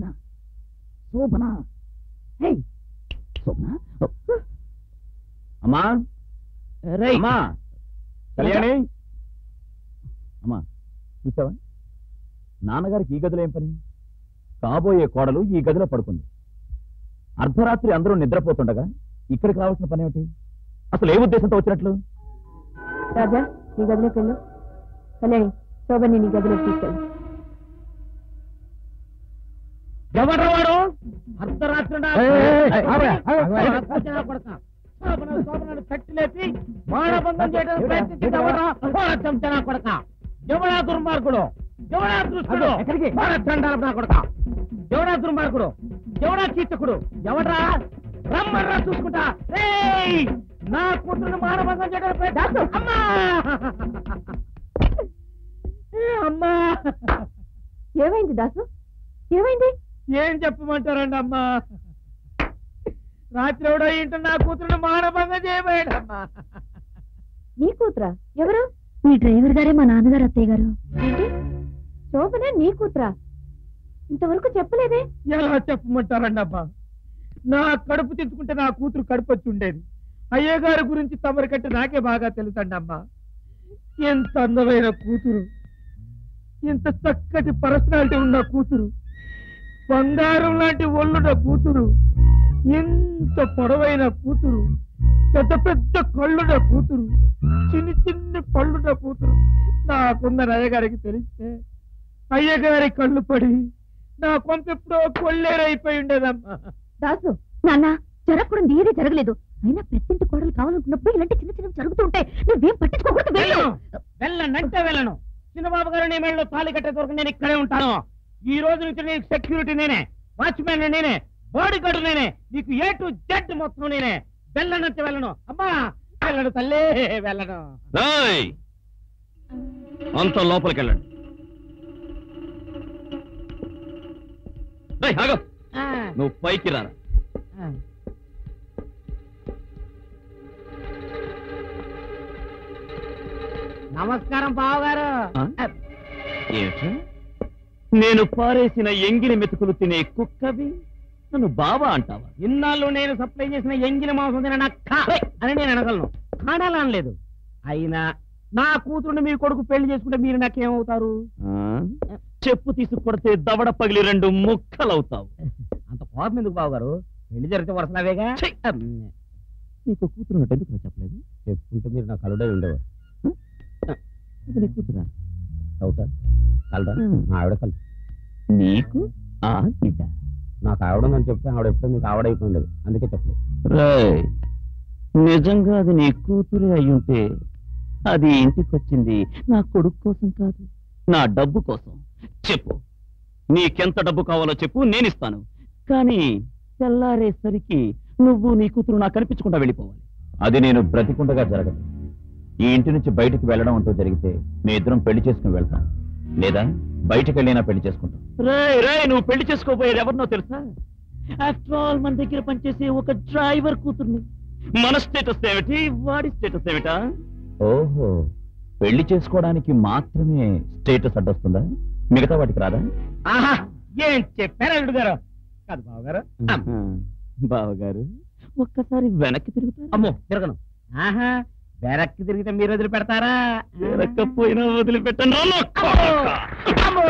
శోభన. హే! శోభన? అమ్మా. అమ్మా. కళ్యాణి. అమ్మా చూసావా? నాన్నగారికి ఈ గదిలో ఏం పని? కాబోయే కోడలు ఈ గదిలో పడుకుంది. అర్ధరాత్రి అందరూ నిద్రపోతుండగా ఇక్కడికి రావాల్సిన పని ఏమిటి? అసలు ఏ ఉద్దేశంతో వచ్చినట్లు? రాజా నీ గదిలోకి వెళ్ళు. కళ్యాణి శోభని నీ గదిలోకి తీసుకెళ్ళు. శోభన, శోభనను కట్టి లేపి మానభంగం చేయడానికి ప్రయత్నించింది ఎవడ్రా? పోరా చెంచనా కొడకా. ఎవడా దుర్మార్గుడు? ఎవడా దుష్టుడు? నా కొడకా. ఎవడా దుర్మార్గుడు? ఎవడా కీచకుడు ఎవడ్రా? రమ్మర్రా చూసుకుంటా! నా కూతురుని మానభంగం చేయడానికి ప్రయత్నం అమ్మా! ఏ అమ్మా! ఏమైంది దాసు? ఏం చెప్పమంటారండి అమ్మా? రాత్రి ఎవడో ఇంటి నా కూతురుని మానభంగం చేయబోయాడమ్మా. నీ కూతురా? ఎవరు? మీ డ్రైవర్ గారే మా నాన్నగారు అత్తయ్య గారు. ఏంటి? శోభన నీ కూతురా? ఇంతవరకు చెప్పలేదే? ఎలా చెప్పమంటారండి అమ్మా నా కడుపు తెచ్చుకుంటే నా కూతురు కడుపు వచ్చి ఉండేది. అయ్యగారి గురించి తమరి కంటే నాకే బాగా తెలుసండి అమ్మా. ఎంత అందమైన కూతురు. ఎంత చక్కటి పర్సనాలిటీ ఉన్న కూతురు. బంగారం లాంటి ఒళ్ళున్న కూతురు. ఎంత పొడవైన కూతురు. పెద్ద పెద్ద కళ్ళున్న కూతురు. చిన్ని చిన్ని పళ్ళున్న కూతురు. నాకుందని అయ్యగారికి తెలిస్తే అయ్యగారి కళ్ళు పడి నా కొంత ఎప్పుడో కొల్లేరైపోయి ఉండేదమ్మా. దాసు నాన్న జరగకూడదు ఏది జరగలేదు. అయినా పెద్దింటి కోడలు కావాలనుకున్నప్పుడు ఇలాంటి చిన్న చిన్న జరుగుతూ ఉంటాయి నువ్వేం పట్టించుకోకూడదు వెళ్ళు. వెళ్ళను వెళ్ళనంటే వెళ్ళను. చిన్నబాబు గారు నీ మెళ్ళలో తాళి కట్టే వరకు నేను ఇక్కడే ఉంటాను. ఈ రోజు నుంచి నీకు సెక్యూరిటీ నేనే వాచ్మెన్ నేనే బాడీ గార్డు నేనే నీకు ఏ టు జెడ్ మొత్తం నేనే. వెళ్ళనంటే వెళ్ళను. అమ్మా వెళ్ళను తల్లే వెళ్ళను! అంతా లోపలికి వెళ్ళండి. నువ్వు పైకి రారా. ఆ. నమస్కారం బావగారు? ఏమిటి? నేను పారేసిన ఎంగిలి మెతుకులు తినే కుక్కవి నన్ను బావా అంటావా? ఇన్నాళ్ళు నేను సప్లై చేసిన ఎంగిలి మాంసం తిన అని నేను అనగలను. కానాలనలేదు అయినా నా కూతురుని మీ కొడుకు పెళ్ళి చేసుకుంటే మీరు నాకేమవుతారు? చెప్పు తీసుకు కొడితే దవడ పగిలి రెండు ముక్కలవుతావు. అంత కోపం ఎందుకు బావగారు? పెళ్ళి జరిగితే వరుసలావేగా! నీకు కూతురు ఎందుకు నాకు చెప్పలేదు? చెప్పుకుంటే మీరు నా కలుడై ఉండేవారు. కూతురా? కలరా? ఆవిడ కలు నీకు? ఆ. బిడ్డ నాకు ఆవిడ ఉందని చెప్తే ఆవిడ ఎప్పుడో మీకు ఆవిడైపోయిండదు అందుకే చెప్పలేదు. రేయ్, నిజంగా అది నీ కూతురే అయ్యుంటే అది ఇంటికొచ్చింది నా కొడుకు కోసం కాదు నా డబ్బు కోసం. చెప్పు. నీకెంత డబ్బు కావాలో చెప్పు నేనిస్తాను. కానీ తెల్లారేసరికి నువ్వు నీ కూతురు నాకు కనిపించకుండా వెళ్ళిపోవాలి. అది నేను బ్రతికుండగా జరగదు. ఈ ఇంటి నుంచి బయటికి వెళ్ళడం అంటూ జరిగితే మీ ఇద్దరం పెళ్ళి చేసుకుని వెళ్తాం. లేదా బయటికి వెళ్ళినా పెళ్ళి చేసుకుంటాం. రే రే నువ్వు పెళ్ళి చేసుకోబోయేది ఎవరినో తెలుసా? ఆఫ్టర్ ఆల్ మన దగ్గర పనిచేసే ఒక డ్రైవర్ కూతుర్ని. మన స్టేటస్ ఏమిటి? వాడి స్టేటస్ ఏమిటా? ఓహో పెళ్ళి చేసుకోవడానికి మాత్రమే స్టేటస్ అడ్డొస్తుందా? మిగతా వాటికి రాదా? ఆహా ఏం చెప్పారు అల్లుడు గారు? కాదు బావగారు. బావగారు. ఒక్కసారి వెనక్కి తిరుగుతారా? అమ్మో తిరగను. ఆహా వెనక్కి తిరిగితే మీరు వదిలిపెడతారా? వదిలిపెట్టను. అమ్మో! అమ్మో!